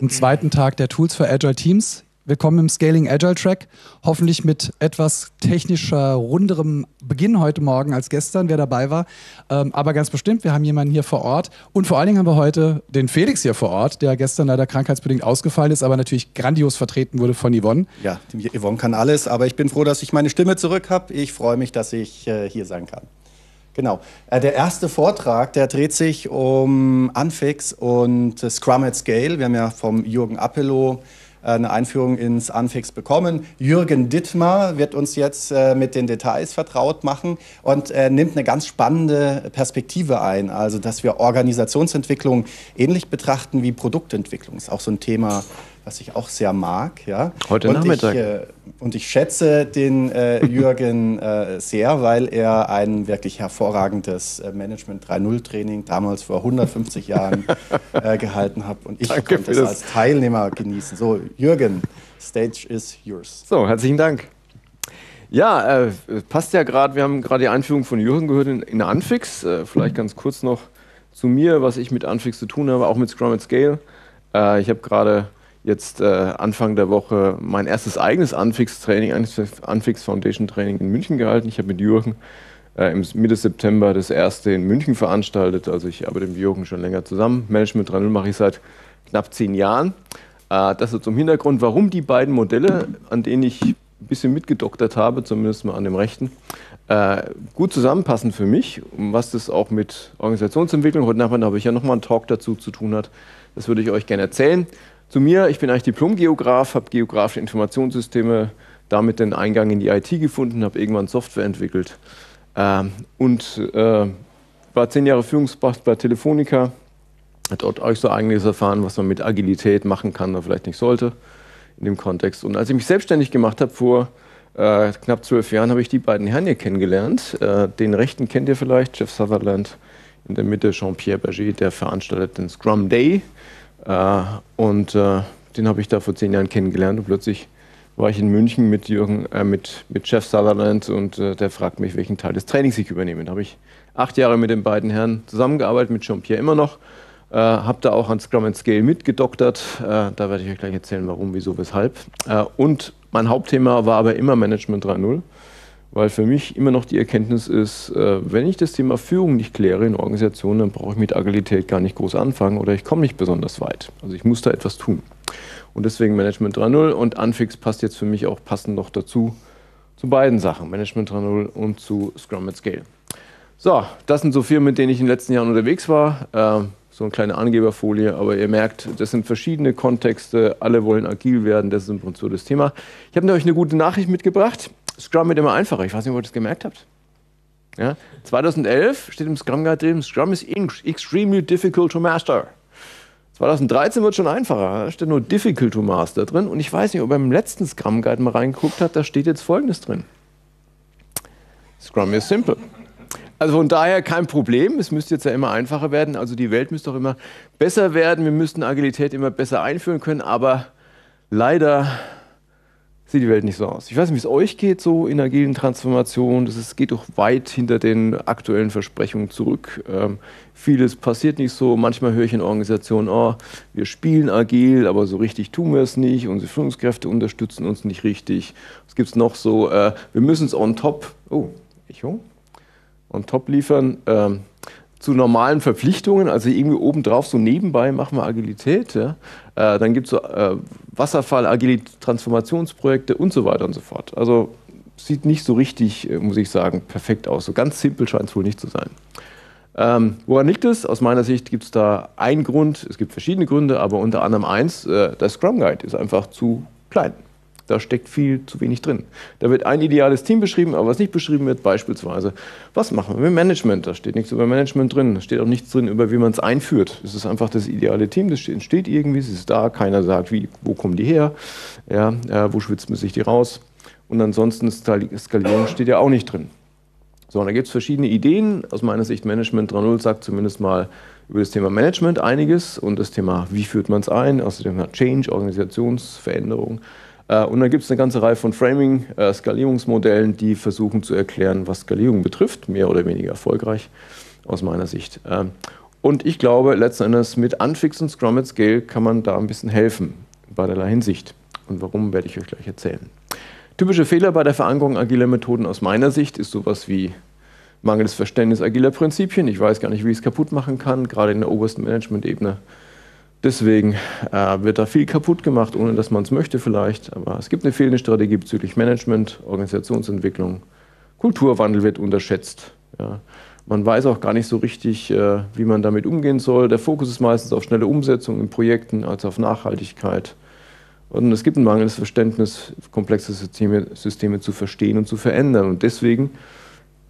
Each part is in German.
Im zweiten Tag der Tools für Agile Teams. Willkommen im Scaling Agile Track. Hoffentlich mit etwas technischer, runderem Beginn heute Morgen als gestern, wer dabei war. Ähm, aber ganz bestimmt, wir haben jemanden hier vor Ort. Und vor allen Dingen haben wir heute den Felix hier vor Ort, der gestern leider krankheitsbedingt ausgefallen ist, aber natürlich grandios vertreten wurde von Yvonne. Ja, Yvonne kann alles, aber ich bin froh, dass ich meine Stimme zurück habe. Ich freue mich, dass ich äh, hier sein kann. Genau. Äh, der erste Vortrag, der dreht sich um Unfix und Scrum at Scale. Wir haben ja vom Jürgen Appelo äh, eine Einführung ins Unfix bekommen. Jürgen Dittmar wird uns jetzt äh, mit den Details vertraut machen und nimmt eine ganz spannende Perspektive ein. Also, dass wir Organisationsentwicklung ähnlich betrachten wie Produktentwicklung. Das ist auch so ein Thema, was ich auch sehr mag. Ja. Heute und Nachmittag. Ich, äh, und ich schätze den äh, Jürgen äh, sehr, weil er ein wirklich hervorragendes äh, Management 3.0 Training damals vor 150 Jahren äh, gehalten hat. Und ich Danke konnte es als Teilnehmer genießen. So, Jürgen, Stage is yours. So, herzlichen Dank. Ja, äh, passt ja gerade, wir haben gerade die Einführung von Jürgen gehört in, in Anfix. vielleicht ganz kurz noch zu mir, was ich mit Anfix zu tun habe, auch mit Scrum at Scale. ich habe gerade jetzt äh, Anfang der Woche mein erstes eigenes Anfix-Training, Anfix Foundation Training in München gehalten. Ich habe mit Jürgen äh, im Mitte September das erste in München veranstaltet. Also ich arbeite mit Jürgen schon länger zusammen. Management 3.0 mache ich seit knapp zehn Jahren. Äh, das ist zum Hintergrund, warum die beiden Modelle, an denen ich ein bisschen mitgedoktert habe, zumindest mal an dem rechten, äh, gut zusammenpassen für mich. Was das auch mit Organisationsentwicklung, heute Nachmittag habe ich ja nochmal einen Talk dazu zu tun hat, das würde ich euch gerne erzählen. Zu mir, ich bin eigentlich Diplom-Geograf, habe geografische Informationssysteme damit den Eingang in die IT gefunden, habe irgendwann Software entwickelt ähm, und äh, war zehn Jahre Führungskraft bei Telefonica, hat dort auch so einiges erfahren, was man mit Agilität machen kann oder vielleicht nicht sollte in dem Kontext. Und als ich mich selbstständig gemacht habe vor äh, knapp zwölf Jahren, habe ich die beiden Herren hier kennengelernt. Äh, den rechten kennt ihr vielleicht, Jeff Sutherland, in der Mitte Jean-Pierre Berger, der veranstaltet den Scrum Day und äh, den habe ich da vor zehn Jahren kennengelernt und plötzlich war ich in München mit Jürgen, äh, mit, mit Chef Sutherland und äh, der fragt mich, welchen Teil des Trainings ich übernehme. Da habe ich acht Jahre mit den beiden Herren zusammengearbeitet, mit Jean-Pierre immer noch. Äh, habe da auch an Scrum and Scale mitgedoktert. Äh, da werde ich euch gleich erzählen, warum, wieso, weshalb. Äh, und mein Hauptthema war aber immer Management 3.0 weil für mich immer noch die Erkenntnis ist, äh, wenn ich das Thema Führung nicht kläre in Organisationen, dann brauche ich mit Agilität gar nicht groß anfangen oder ich komme nicht besonders weit. Also ich muss da etwas tun. Und deswegen Management 3.0 und Anfix passt jetzt für mich auch passend noch dazu, zu beiden Sachen, Management 3.0 und zu Scrum at Scale. So, das sind so Firmen, mit denen ich in den letzten Jahren unterwegs war. Äh, so eine kleine Angeberfolie, aber ihr merkt, das sind verschiedene Kontexte, alle wollen agil werden, das ist im Prinzip das Thema. Ich habe euch eine gute Nachricht mitgebracht. Scrum wird immer einfacher. Ich weiß nicht, ob ihr das gemerkt habt. Ja? 2011 steht im Scrum Guide drin, Scrum is extremely difficult to master. 2013 wird schon einfacher, da steht nur difficult to master drin. Und ich weiß nicht, ob ihr im letzten Scrum Guide mal reingeguckt habt, da steht jetzt folgendes drin. Scrum is simple. Also von daher kein Problem, es müsste jetzt ja immer einfacher werden. Also die Welt müsste auch immer besser werden, wir müssten Agilität immer besser einführen können, aber leider sieht die Welt nicht so aus. Ich weiß nicht, wie es euch geht, so in agilen Transformationen. Das ist, geht doch weit hinter den aktuellen Versprechungen zurück. Ähm, vieles passiert nicht so. Manchmal höre ich in Organisationen, oh, wir spielen agil, aber so richtig tun wir es nicht. Unsere Führungskräfte unterstützen uns nicht richtig. Was gibt es noch so? Äh, wir müssen es on top, oh, Echo, on top liefern. Ähm, zu normalen Verpflichtungen, also irgendwie obendrauf so nebenbei machen wir Agilität. Ja? Äh, dann gibt es so äh, Wasserfall, agile Transformationsprojekte und so weiter und so fort. Also sieht nicht so richtig, äh, muss ich sagen, perfekt aus. So ganz simpel scheint es wohl nicht zu sein. Ähm, woran liegt es? Aus meiner Sicht gibt es da einen Grund, es gibt verschiedene Gründe, aber unter anderem eins, äh, der Scrum Guide ist einfach zu klein. Da steckt viel zu wenig drin. Da wird ein ideales Team beschrieben, aber was nicht beschrieben wird, beispielsweise, was machen wir mit Management? Da steht nichts über Management drin. Da steht auch nichts drin über, wie man es einführt. Es ist einfach das ideale Team, das entsteht irgendwie, es ist da, keiner sagt, wie, wo kommen die her, ja, äh, wo schwitzt man sich die raus. Und ansonsten Skalierung steht ja auch nicht drin. So, und da gibt es verschiedene Ideen. Aus meiner Sicht Management 3.0 sagt zumindest mal über das Thema Management einiges und das Thema, wie führt man es ein, also dem Thema Change, Organisationsveränderung. Äh, und dann gibt es eine ganze Reihe von Framing-Skalierungsmodellen, äh, die versuchen zu erklären, was Skalierung betrifft, mehr oder weniger erfolgreich aus meiner Sicht. Ähm, Und ich glaube, letzten Endes mit Unfix und Scrum at Scale kann man da ein bisschen helfen, beiderlei Hinsicht. Und warum, werde ich euch gleich erzählen. Typische Fehler bei der Verankerung agiler Methoden aus meiner Sicht ist sowas wie mangelndes Verständnis agiler Prinzipien. Ich weiß gar nicht, wie ich es kaputt machen kann, gerade in der obersten Management-Ebene. Deswegen äh, wird da viel kaputt gemacht, ohne dass man es möchte vielleicht. Aber es gibt eine fehlende Strategie bezüglich Management, Organisationsentwicklung. Kulturwandel wird unterschätzt. Ja. Man weiß auch gar nicht so richtig, äh, wie man damit umgehen soll. Der Fokus ist meistens auf schnelle Umsetzung in Projekten als auf Nachhaltigkeit. Und es gibt ein mangelndes Verständnis, komplexe Systeme, Systeme zu verstehen und zu verändern. Und deswegen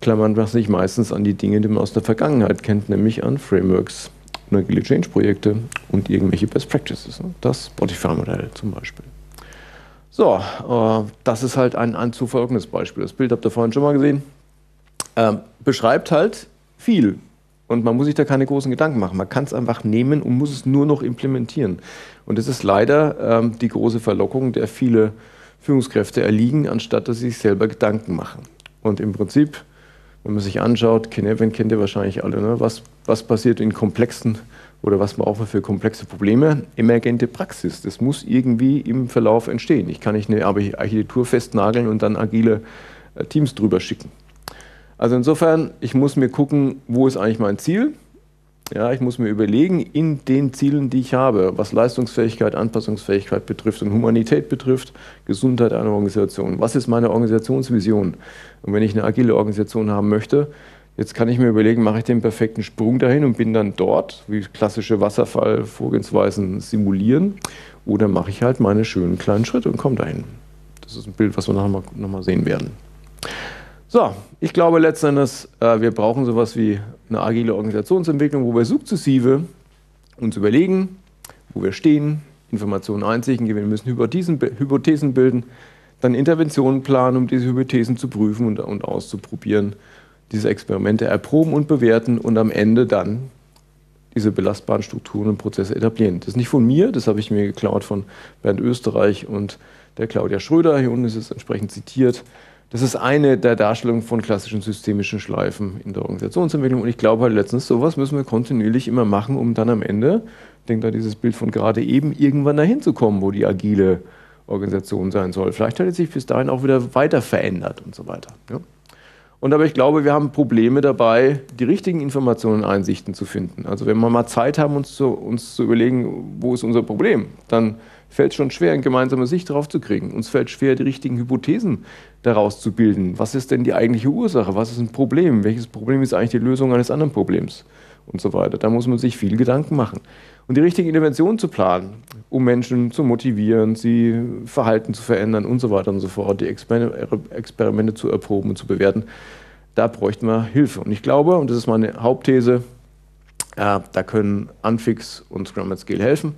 klammern wir sich meistens an die Dinge, die man aus der Vergangenheit kennt, nämlich an Frameworks agile Change-Projekte und irgendwelche Best Practices. Ne? Das Spotify-Modell zum Beispiel. So, äh, das ist halt ein anzufolgendes Beispiel. Das Bild habt ihr vorhin schon mal gesehen. Ähm, beschreibt halt viel. Und man muss sich da keine großen Gedanken machen. Man kann es einfach nehmen und muss es nur noch implementieren. Und das ist leider ähm, die große Verlockung, der viele Führungskräfte erliegen, anstatt dass sie sich selber Gedanken machen. Und im Prinzip, wenn man sich anschaut, Kinevin kennt ihr wahrscheinlich alle, ne? was, was passiert in komplexen oder was brauchen wir für komplexe Probleme? Emergente Praxis. Das muss irgendwie im Verlauf entstehen. Ich kann nicht eine Architektur festnageln und dann agile äh, Teams drüber schicken. Also insofern, ich muss mir gucken, wo ist eigentlich mein Ziel? Ja, ich muss mir überlegen, in den Zielen, die ich habe, was Leistungsfähigkeit, Anpassungsfähigkeit betrifft und Humanität betrifft, Gesundheit einer Organisation. Was ist meine Organisationsvision? Und wenn ich eine agile Organisation haben möchte, jetzt kann ich mir überlegen, mache ich den perfekten Sprung dahin und bin dann dort, wie klassische Wasserfallvorgehensweisen simulieren, oder mache ich halt meine schönen kleinen Schritte und komme dahin. Das ist ein Bild, was wir nachher noch mal sehen werden. So, ich glaube letztendlich, äh, wir brauchen sowas wie eine agile Organisationsentwicklung, wo wir sukzessive uns überlegen, wo wir stehen, Informationen einsichten, wir müssen Hypothesen, Hypothesen bilden, dann Interventionen planen, um diese Hypothesen zu prüfen und, und auszuprobieren, diese Experimente erproben und bewerten und am Ende dann diese belastbaren Strukturen und Prozesse etablieren. Das ist nicht von mir, das habe ich mir geklaut von Bernd Österreich und der Claudia Schröder. Hier unten ist es entsprechend zitiert. Das ist eine der Darstellungen von klassischen systemischen Schleifen in der Organisationsentwicklung. Und ich glaube halt letztens, sowas müssen wir kontinuierlich immer machen, um dann am Ende, ich denke da dieses Bild von gerade eben, irgendwann dahin zu kommen, wo die agile Organisation sein soll. Vielleicht hat es sich bis dahin auch wieder weiter verändert und so weiter. Ja? Und aber ich glaube, wir haben Probleme dabei, die richtigen Informationen und Einsichten zu finden. Also wenn wir mal Zeit haben, uns zu, uns zu überlegen, wo ist unser Problem, dann fällt schon schwer, eine gemeinsame Sicht darauf zu kriegen. Uns fällt schwer, die richtigen Hypothesen daraus zu bilden. Was ist denn die eigentliche Ursache? Was ist ein Problem? Welches Problem ist eigentlich die Lösung eines anderen Problems? Und so weiter. Da muss man sich viel Gedanken machen. Und die richtige Intervention zu planen, um Menschen zu motivieren, sie Verhalten zu verändern und so weiter und so fort, die Experimente zu erproben und zu bewerten, da bräuchten wir Hilfe. Und ich glaube, und das ist meine Hauptthese, äh, da können Unfix und Scrum at Scale helfen.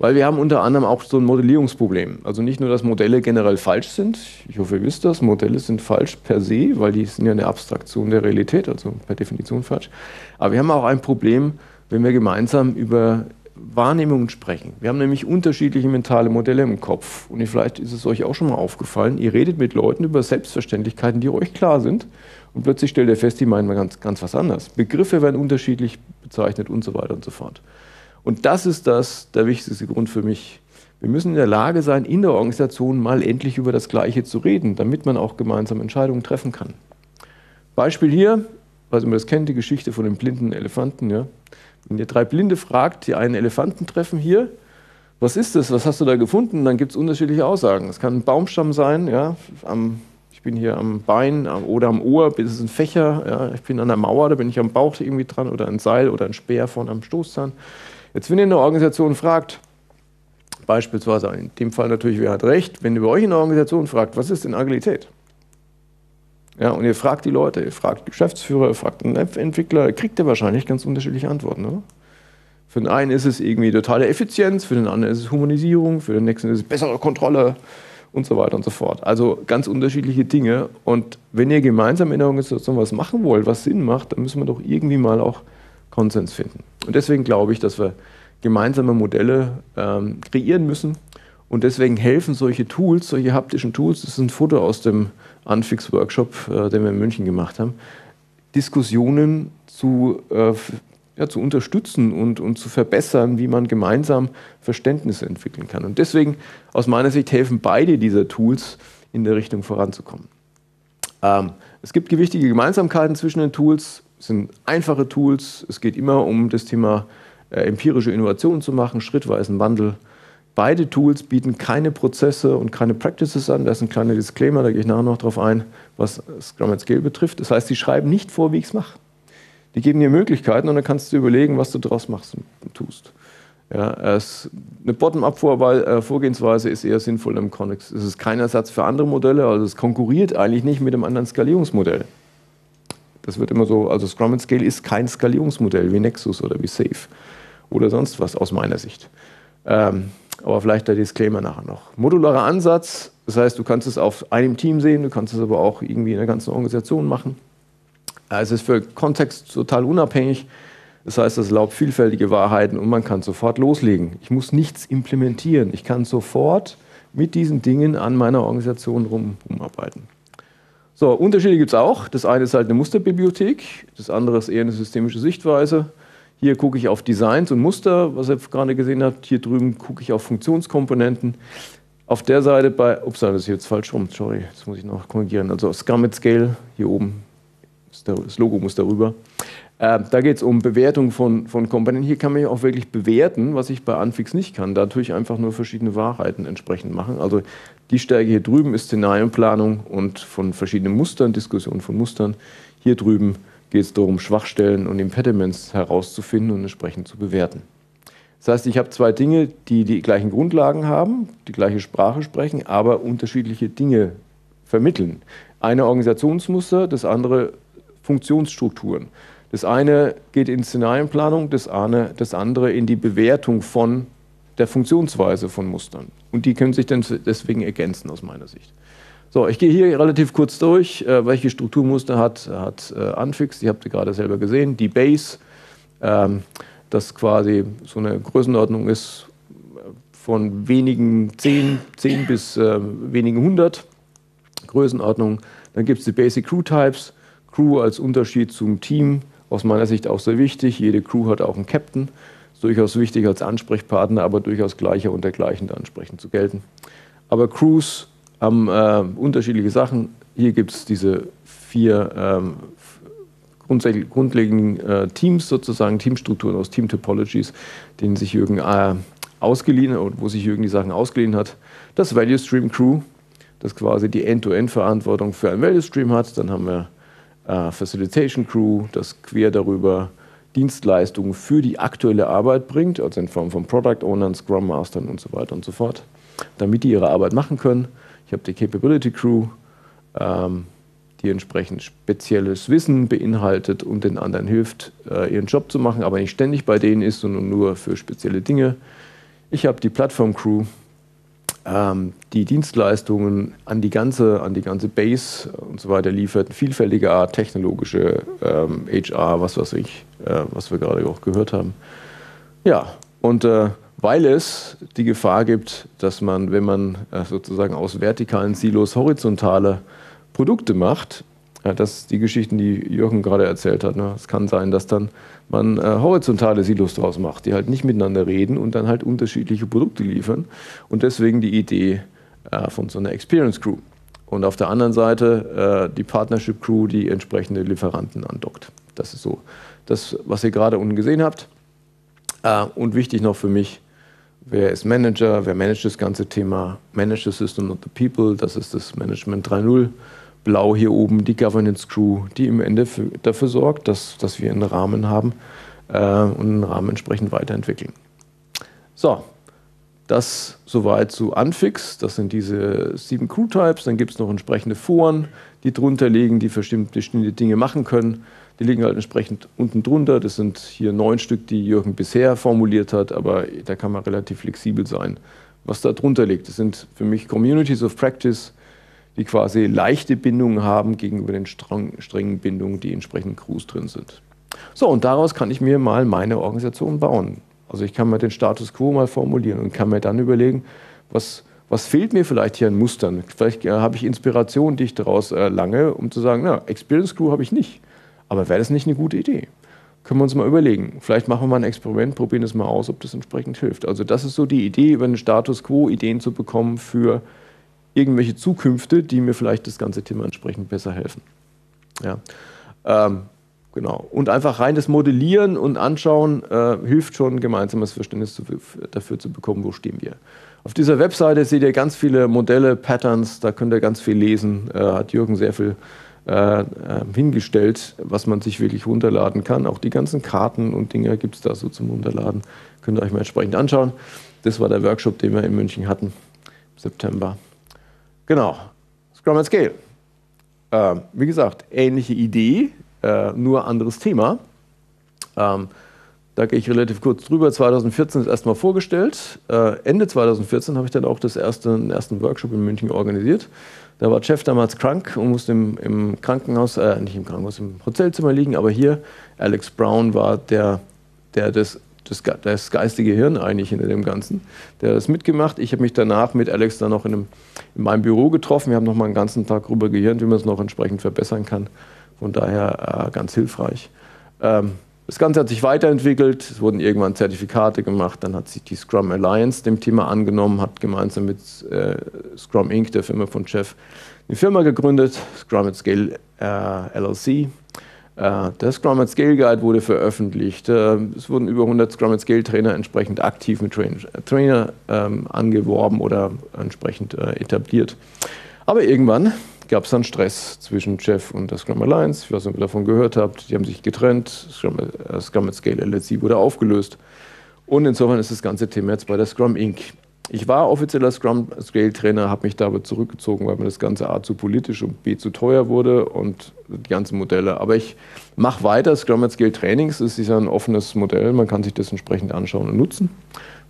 Weil wir haben unter anderem auch so ein Modellierungsproblem. Also nicht nur, dass Modelle generell falsch sind. Ich hoffe, ihr wisst das. Modelle sind falsch per se, weil die sind ja eine Abstraktion der Realität, also per Definition falsch. Aber wir haben auch ein Problem, wenn wir gemeinsam über Wahrnehmungen sprechen. Wir haben nämlich unterschiedliche mentale Modelle im Kopf. Und vielleicht ist es euch auch schon mal aufgefallen, ihr redet mit Leuten über Selbstverständlichkeiten, die euch klar sind. Und plötzlich stellt ihr fest, die meinen ganz, ganz was anderes. Begriffe werden unterschiedlich bezeichnet und so weiter und so fort. Und das ist das, der wichtigste Grund für mich. Wir müssen in der Lage sein, in der Organisation mal endlich über das Gleiche zu reden, damit man auch gemeinsam Entscheidungen treffen kann. Beispiel hier, weiß man das kennt, die Geschichte von dem blinden Elefanten. Ja? Wenn ihr drei Blinde fragt, die einen Elefanten treffen hier, was ist das, was hast du da gefunden? Dann gibt es unterschiedliche Aussagen. Es kann ein Baumstamm sein, ja, am, ich bin hier am Bein oder am Ohr, das ist ein Fächer, ja, ich bin an der Mauer, da bin ich am Bauch irgendwie dran oder ein Seil oder ein Speer vorne am Stoßzahn. Jetzt, wenn ihr eine Organisation fragt, beispielsweise in dem Fall natürlich, wer hat recht, wenn ihr bei euch in der Organisation fragt, was ist denn Agilität? Ja, und ihr fragt die Leute, ihr fragt Geschäftsführer, ihr fragt einen App-Entwickler, kriegt ihr wahrscheinlich ganz unterschiedliche Antworten. Oder? Für den einen ist es irgendwie totale Effizienz, für den anderen ist es Humanisierung, für den nächsten ist es bessere Kontrolle und so weiter und so fort. Also ganz unterschiedliche Dinge. Und wenn ihr gemeinsam in der Organisation was machen wollt, was Sinn macht, dann müssen wir doch irgendwie mal auch Konsens finden. Und deswegen glaube ich, dass wir gemeinsame Modelle ähm, kreieren müssen. Und deswegen helfen solche Tools, solche haptischen Tools, das ist ein Foto aus dem Unfix-Workshop, äh, den wir in München gemacht haben, Diskussionen zu, äh, ja, zu unterstützen und, und zu verbessern, wie man gemeinsam Verständnisse entwickeln kann. Und deswegen, aus meiner Sicht, helfen beide dieser Tools in der Richtung voranzukommen. Ähm, es gibt gewichtige Gemeinsamkeiten zwischen den Tools, sind einfache Tools, es geht immer um das Thema äh, empirische Innovation zu machen, schrittweisen Wandel. Beide Tools bieten keine Prozesse und keine Practices an. Das ist ein kleiner Disclaimer, da gehe ich nachher noch drauf ein, was Scrum at Scale betrifft. Das heißt, sie schreiben nicht vor, wie ich es mache. Die geben dir Möglichkeiten und dann kannst du überlegen, was du daraus machst und tust. Ja, es, eine Bottom-up-Vorgehensweise ist eher sinnvoll im Kontext. Es ist kein Ersatz für andere Modelle, also es konkurriert eigentlich nicht mit einem anderen Skalierungsmodell. Das wird immer so, also Scrum and Scale ist kein Skalierungsmodell wie Nexus oder wie Safe oder sonst was aus meiner Sicht. Ähm, aber vielleicht der Disclaimer nachher noch. Modularer Ansatz, das heißt, du kannst es auf einem Team sehen, du kannst es aber auch irgendwie in der ganzen Organisation machen. Es ist für Kontext total unabhängig. Das heißt, es erlaubt vielfältige Wahrheiten und man kann sofort loslegen. Ich muss nichts implementieren. Ich kann sofort mit diesen Dingen an meiner Organisation rum, rumarbeiten. So, Unterschiede gibt es auch. Das eine ist halt eine Musterbibliothek, das andere ist eher eine systemische Sichtweise. Hier gucke ich auf Designs und Muster, was ihr gerade gesehen habt. Hier drüben gucke ich auf Funktionskomponenten. Auf der Seite bei, ups, das ist jetzt falsch rum, sorry, das muss ich noch korrigieren. Also Scrum at Scale, hier oben, das Logo muss darüber. Äh, da geht es um Bewertung von, von Komponenten. Hier kann man ja auch wirklich bewerten, was ich bei Anfix nicht kann. Da tue ich einfach nur verschiedene Wahrheiten entsprechend machen. Also die Stärke hier drüben ist Szenarienplanung und von verschiedenen Mustern, Diskussion von Mustern. Hier drüben geht es darum, Schwachstellen und Impediments herauszufinden und entsprechend zu bewerten. Das heißt, ich habe zwei Dinge, die die gleichen Grundlagen haben, die gleiche Sprache sprechen, aber unterschiedliche Dinge vermitteln. Eine Organisationsmuster, das andere Funktionsstrukturen. Das eine geht in Szenarienplanung, das, eine, das andere in die Bewertung von der Funktionsweise von Mustern. Und die können sich dann deswegen ergänzen aus meiner Sicht. So, ich gehe hier relativ kurz durch, äh, welche Strukturmuster hat, hat äh, Anfix. Die habt ihr gerade selber gesehen. Die Base, ähm, das quasi so eine Größenordnung ist von wenigen 10, 10 bis äh, wenigen 100 Größenordnung. Dann gibt es die Basic Crew Types. Crew als Unterschied zum Team, aus meiner Sicht auch sehr wichtig. Jede Crew hat auch einen Captain. Durchaus wichtig als Ansprechpartner, aber durchaus gleicher und dergleichen da entsprechend zu gelten. Aber Crews haben äh, unterschiedliche Sachen. Hier gibt es diese vier ähm, grundlegenden äh, Teams sozusagen, Teamstrukturen aus Team Topologies, denen sich Jürgen äh, ausgeliehen oder wo sich Jürgen die Sachen ausgeliehen hat. Das Value Stream Crew, das quasi die End-to-End-Verantwortung für ein Value Stream hat. Dann haben wir äh, Facilitation Crew, das quer darüber Dienstleistungen für die aktuelle Arbeit bringt, also in Form von Product Ownern, Scrum Mastern und so weiter und so fort, damit die ihre Arbeit machen können. Ich habe die Capability Crew, ähm, die entsprechend spezielles Wissen beinhaltet und den anderen hilft, äh, ihren Job zu machen, aber nicht ständig bei denen ist, sondern nur für spezielle Dinge. Ich habe die Plattform Crew, ähm, die Dienstleistungen an die ganze, an die ganze Base und so weiter liefert, vielfältige Art, technologische ähm, HR, was weiß ich, äh, was wir gerade auch gehört haben. Ja, und äh, weil es die Gefahr gibt, dass man, wenn man äh, sozusagen aus vertikalen Silos horizontale Produkte macht, ja, das die Geschichten, die Jürgen gerade erzählt hat. Ne? Es kann sein, dass dann man äh, horizontale Silos draus macht, die halt nicht miteinander reden und dann halt unterschiedliche Produkte liefern. Und deswegen die Idee äh, von so einer Experience Crew. Und auf der anderen Seite äh, die Partnership Crew, die entsprechende Lieferanten andockt. Das ist so das, was ihr gerade unten gesehen habt. Äh, und wichtig noch für mich, wer ist Manager, wer managt das ganze Thema, manage the system of the people, das ist das Management 3.0 blau hier oben die Governance Crew, die im Ende für, dafür sorgt, dass, dass wir einen Rahmen haben äh, und einen Rahmen entsprechend weiterentwickeln. So, das soweit zu Unfix. Das sind diese sieben Crew-Types. Dann gibt es noch entsprechende Foren, die drunter liegen, die bestimmte Dinge machen können. Die liegen halt entsprechend unten drunter. Das sind hier neun Stück, die Jürgen bisher formuliert hat, aber da kann man relativ flexibel sein. Was da drunter liegt, das sind für mich Communities of Practice, die quasi leichte Bindungen haben gegenüber den streng, strengen Bindungen, die entsprechend Crews drin sind. So, und daraus kann ich mir mal meine Organisation bauen. Also ich kann mir den Status quo mal formulieren und kann mir dann überlegen, was, was fehlt mir vielleicht hier an Mustern? Vielleicht äh, habe ich Inspiration, die ich daraus erlange, um zu sagen, na, Experience Crew habe ich nicht. Aber wäre das nicht eine gute Idee? können wir uns mal überlegen. Vielleicht machen wir mal ein Experiment, probieren es mal aus, ob das entsprechend hilft. Also das ist so die Idee, über den Status quo Ideen zu bekommen für irgendwelche Zukünfte, die mir vielleicht das ganze Thema entsprechend besser helfen. Ja. Ähm, genau. Und einfach rein das Modellieren und Anschauen äh, hilft schon, gemeinsames Verständnis zu, dafür zu bekommen, wo stehen wir. Auf dieser Webseite seht ihr ganz viele Modelle, Patterns, da könnt ihr ganz viel lesen. Äh, hat Jürgen sehr viel äh, äh hingestellt, was man sich wirklich runterladen kann. Auch die ganzen Karten und Dinge gibt es da so zum Runterladen. Könnt ihr euch mal entsprechend anschauen. Das war der Workshop, den wir in München hatten im September. Genau, Scrum at Scale. Äh, wie gesagt, ähnliche Idee, äh, nur anderes Thema. Ähm, da gehe ich relativ kurz drüber. 2014 ist erstmal vorgestellt. Äh, Ende 2014 habe ich dann auch das erste, den ersten Workshop in München organisiert. Da war Jeff damals krank und musste im, im Krankenhaus, äh, nicht im Krankenhaus, im Hotelzimmer liegen, aber hier Alex Brown war der, der das das, das geistige Hirn eigentlich hinter dem Ganzen. Der das mitgemacht. Ich habe mich danach mit Alex dann noch in, einem, in meinem Büro getroffen. Wir haben noch mal einen ganzen Tag darüber gehirnt, wie man es noch entsprechend verbessern kann. Von daher äh, ganz hilfreich. Ähm, das Ganze hat sich weiterentwickelt, es wurden irgendwann Zertifikate gemacht, dann hat sich die Scrum Alliance dem Thema angenommen, hat gemeinsam mit äh, Scrum Inc., der Firma von Jeff, eine Firma gegründet, Scrum at Scale äh, LLC. Äh, der Scrum at Scale Guide wurde veröffentlicht. Äh, es wurden über 100 Scrum at Scale Trainer entsprechend aktiv mit Trainer, Trainer ähm, angeworben oder entsprechend äh, etabliert. Aber irgendwann gab es dann Stress zwischen Jeff und der Scrum Alliance. Ich weiß nicht, ob ihr davon gehört habt. Die haben sich getrennt. Scrum, äh, Scrum at Scale LLC wurde aufgelöst. Und insofern ist das ganze Thema jetzt bei der Scrum Inc. Ich war offizieller Scrum Scale Trainer, habe mich dabei zurückgezogen, weil mir das Ganze A zu politisch und B zu teuer wurde und die ganzen Modelle. Aber ich mache weiter Scrum Scale Trainings. Es ist ja ein offenes Modell, man kann sich das entsprechend anschauen und nutzen.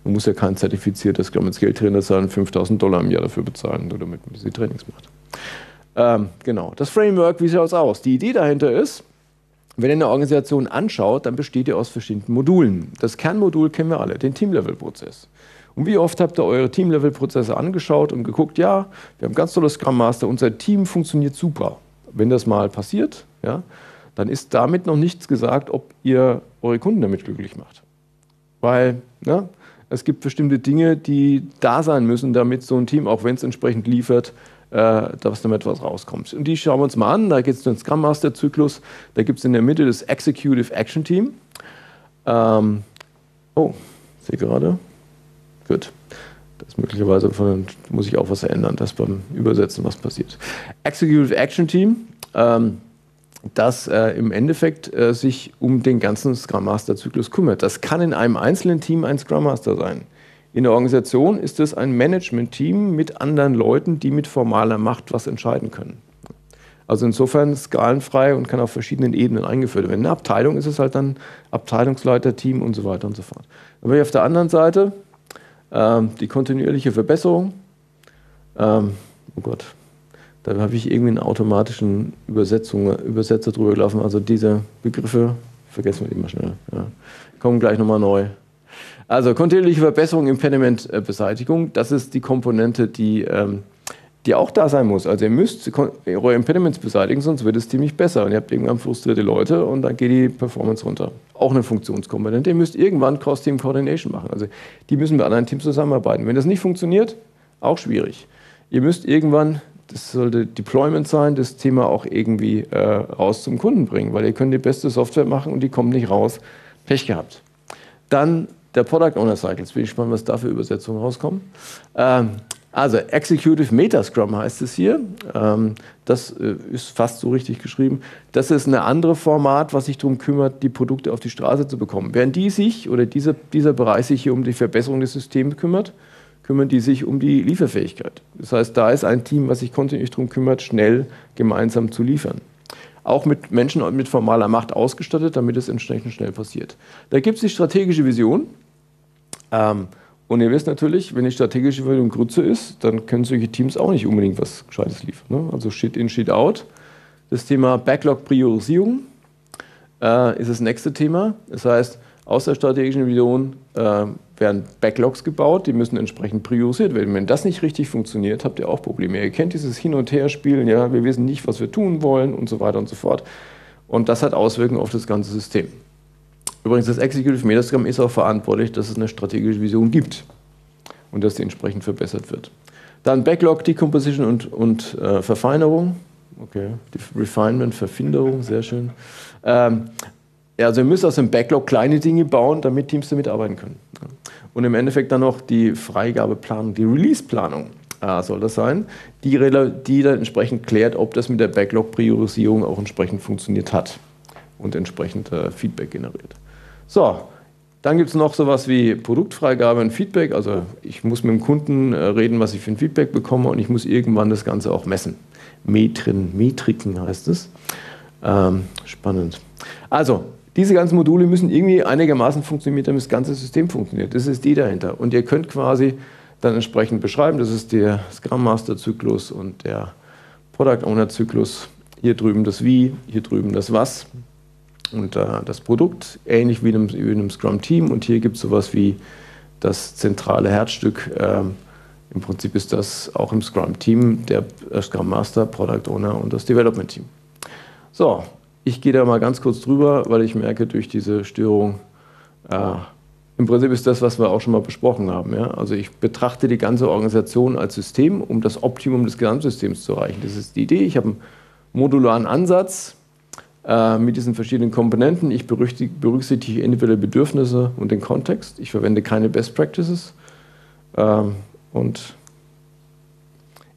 Man muss ja kein zertifizierter Scrum Scale Trainer sein, 5000 Dollar im Jahr dafür bezahlen, nur damit man diese Trainings macht. Ähm, genau, das Framework, wie sieht das aus? Die Idee dahinter ist, wenn ihr eine Organisation anschaut, dann besteht ihr aus verschiedenen Modulen. Das Kernmodul kennen wir alle, den Team-Level-Prozess. Und wie oft habt ihr eure Team-Level-Prozesse angeschaut und geguckt, ja, wir haben ganz tolles Scrum Master, unser Team funktioniert super. Wenn das mal passiert, ja, dann ist damit noch nichts gesagt, ob ihr eure Kunden damit glücklich macht. Weil ja, es gibt bestimmte Dinge, die da sein müssen, damit so ein Team, auch wenn es entsprechend liefert, äh, dass damit was rauskommt. Und die schauen wir uns mal an. Da geht es um den Scrum Master Zyklus. Da gibt es in der Mitte das Executive Action Team. Ähm, oh, sehe gerade. Gut. Das möglicherweise von, muss ich auch was ändern, dass beim Übersetzen was passiert. Executive Action Team, ähm, das äh, im Endeffekt äh, sich um den ganzen Scrum Master Zyklus kümmert. Das kann in einem einzelnen Team ein Scrum Master sein. In der Organisation ist es ein Management-Team mit anderen Leuten, die mit formaler Macht was entscheiden können. Also insofern skalenfrei und kann auf verschiedenen Ebenen eingeführt werden. In der Abteilung ist es halt dann Abteilungsleiter, Team und so weiter und so fort. Aber auf der anderen Seite ähm, die kontinuierliche Verbesserung. Ähm, oh Gott, da habe ich irgendwie einen automatischen Übersetzung, Übersetzer drüber gelaufen. Also diese Begriffe, vergessen wir mal schnell. Ja. Kommen gleich nochmal neu. Also kontinuierliche Verbesserung, Impediment-Beseitigung, das ist die Komponente, die ähm, die auch da sein muss. Also ihr müsst eure Impediments beseitigen, sonst wird Team nicht besser. Und ihr habt irgendwann frustrierte Leute und dann geht die Performance runter. Auch eine Funktionskomponente. Ihr müsst irgendwann Cross-Team-Coordination machen. Also die müssen mit anderen Teams zusammenarbeiten. Wenn das nicht funktioniert, auch schwierig. Ihr müsst irgendwann, das sollte Deployment sein, das Thema auch irgendwie äh, raus zum Kunden bringen, weil ihr könnt die beste Software machen und die kommt nicht raus. Pech gehabt. Dann der Product Owner Cycle. Jetzt bin ich gespannt, was da für Übersetzungen rauskommen. Ähm, also Executive Meta Scrum heißt es hier. Ähm, das äh, ist fast so richtig geschrieben. Das ist ein anderes Format, was sich darum kümmert, die Produkte auf die Straße zu bekommen. Während die sich oder dieser, dieser Bereich sich hier um die Verbesserung des Systems kümmert, kümmern die sich um die Lieferfähigkeit. Das heißt, da ist ein Team, was sich kontinuierlich darum kümmert, schnell gemeinsam zu liefern. Auch mit Menschen mit formaler Macht ausgestattet, damit es entsprechend schnell passiert. Da gibt es die strategische Vision. Ähm, und ihr wisst natürlich, wenn die strategische Verwaltung Grütze ist, dann können solche Teams auch nicht unbedingt was Gescheites liefern. Ne? Also Shit in, Shit out. Das Thema Backlog-Priorisierung äh, ist das nächste Thema. Das heißt, aus der strategischen Vision äh, werden Backlogs gebaut, die müssen entsprechend priorisiert werden. Wenn das nicht richtig funktioniert, habt ihr auch Probleme. Ihr kennt dieses Hin- und Her-Spielen, ja, wir wissen nicht, was wir tun wollen und so weiter und so fort. Und das hat Auswirkungen auf das ganze System. Übrigens, das Executive Metascrum ist auch verantwortlich, dass es eine strategische Vision gibt und dass die entsprechend verbessert wird. Dann Backlog, Decomposition und, und äh, Verfeinerung. Okay, Refinement, Verfinderung, sehr schön. Ähm, also ihr müsst aus dem Backlog kleine Dinge bauen, damit Teams damit arbeiten können. Und im Endeffekt dann noch die Freigabeplanung, die Release-Planung äh, soll das sein, die, die dann entsprechend klärt, ob das mit der Backlog-Priorisierung auch entsprechend funktioniert hat und entsprechend äh, Feedback generiert. So, dann gibt es noch sowas wie Produktfreigabe und Feedback. Also ich muss mit dem Kunden äh, reden, was ich für ein Feedback bekomme und ich muss irgendwann das Ganze auch messen. Metren, Metriken heißt es. Ähm, spannend. Also, diese ganzen Module müssen irgendwie einigermaßen funktionieren, damit das ganze System funktioniert. Das ist die dahinter. Und ihr könnt quasi dann entsprechend beschreiben, das ist der Scrum Master Zyklus und der Product Owner Zyklus. Hier drüben das Wie, hier drüben das Was und äh, das Produkt, ähnlich wie in einem, einem Scrum-Team. Und hier gibt es sowas wie das zentrale Herzstück. Ähm, Im Prinzip ist das auch im Scrum-Team der Scrum Master, Product Owner und das Development-Team. So, ich gehe da mal ganz kurz drüber, weil ich merke, durch diese Störung, äh, im Prinzip ist das, was wir auch schon mal besprochen haben. Ja? Also ich betrachte die ganze Organisation als System, um das Optimum des Gesamtsystems zu erreichen. Das ist die Idee. Ich habe einen modularen Ansatz, äh, mit diesen verschiedenen Komponenten. Ich berücksichtige individuelle Bedürfnisse und den Kontext. Ich verwende keine Best Practices. Ähm, und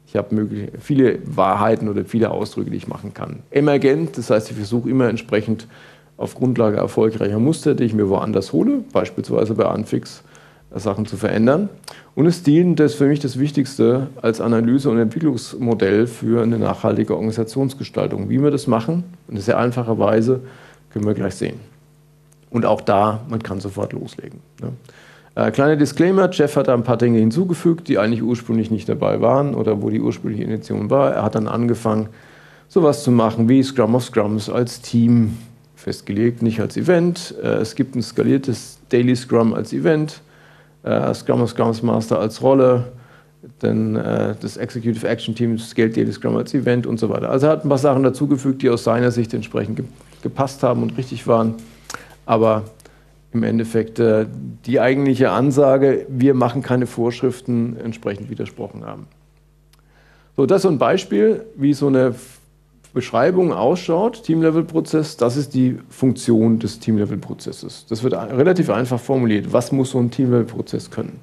ich habe viele Wahrheiten oder viele Ausdrücke, die ich machen kann. Emergent, das heißt, ich versuche immer entsprechend auf Grundlage erfolgreicher Muster, die ich mir woanders hole, beispielsweise bei Anfix, Sachen zu verändern. Und es dient, das ist für mich das Wichtigste, als Analyse- und Entwicklungsmodell für eine nachhaltige Organisationsgestaltung. Wie wir das machen, in sehr einfacher Weise, können wir gleich sehen. Und auch da, man kann sofort loslegen. Ne? Äh, kleiner Disclaimer, Jeff hat da ein paar Dinge hinzugefügt, die eigentlich ursprünglich nicht dabei waren oder wo die ursprüngliche Intention war. Er hat dann angefangen, sowas zu machen wie Scrum of Scrums als Team festgelegt, nicht als Event. Äh, es gibt ein skaliertes Daily Scrum als Event äh, Scrum of Scrum Master als Rolle, dann äh, das Executive Action Team scaled Daily Scrum als Event und so weiter. Also er hat ein paar Sachen dazugefügt, die aus seiner Sicht entsprechend ge gepasst haben und richtig waren. Aber im Endeffekt äh, die eigentliche Ansage, wir machen keine Vorschriften, entsprechend widersprochen haben. So, das ist so ein Beispiel, wie so eine Beschreibung ausschaut, Team-Level-Prozess, das ist die Funktion des Team-Level-Prozesses. Das wird relativ einfach formuliert. Was muss so ein Team-Level-Prozess können?